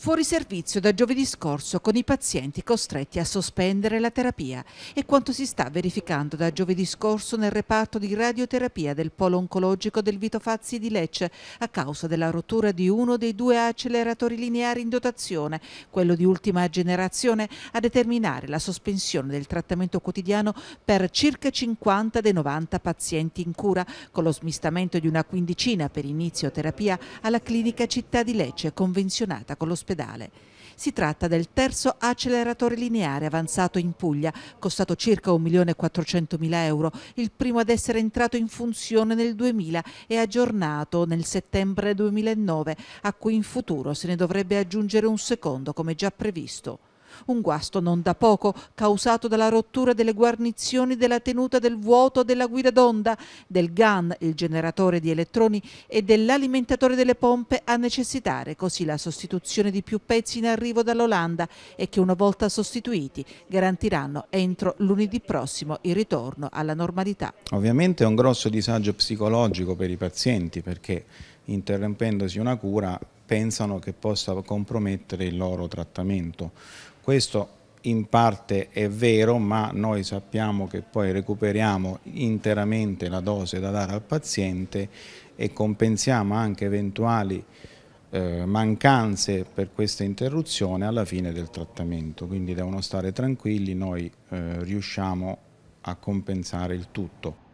Fuori servizio da giovedì scorso con i pazienti costretti a sospendere la terapia e quanto si sta verificando da giovedì scorso nel reparto di radioterapia del polo oncologico del Vito Fazzi di Lecce a causa della rottura di uno dei due acceleratori lineari in dotazione, quello di ultima generazione, a determinare la sospensione del trattamento quotidiano per circa 50 dei 90 pazienti in cura, con lo smistamento di una quindicina per inizio terapia alla clinica città di Lecce convenzionata con l'ospedale ospedale. Si tratta del terzo acceleratore lineare avanzato in Puglia, costato circa 1.400.000 euro, il primo ad essere entrato in funzione nel 2000 e aggiornato nel settembre 2009, a cui in futuro se ne dovrebbe aggiungere un secondo come già previsto. Un guasto non da poco causato dalla rottura delle guarnizioni della tenuta del vuoto della guida d'onda, del GAN, il generatore di elettroni, e dell'alimentatore delle pompe a necessitare così la sostituzione di più pezzi in arrivo dall'Olanda e che una volta sostituiti garantiranno entro lunedì prossimo il ritorno alla normalità. Ovviamente è un grosso disagio psicologico per i pazienti perché interrompendosi una cura pensano che possa compromettere il loro trattamento. Questo in parte è vero, ma noi sappiamo che poi recuperiamo interamente la dose da dare al paziente e compensiamo anche eventuali eh, mancanze per questa interruzione alla fine del trattamento, quindi devono stare tranquilli, noi eh, riusciamo a compensare il tutto.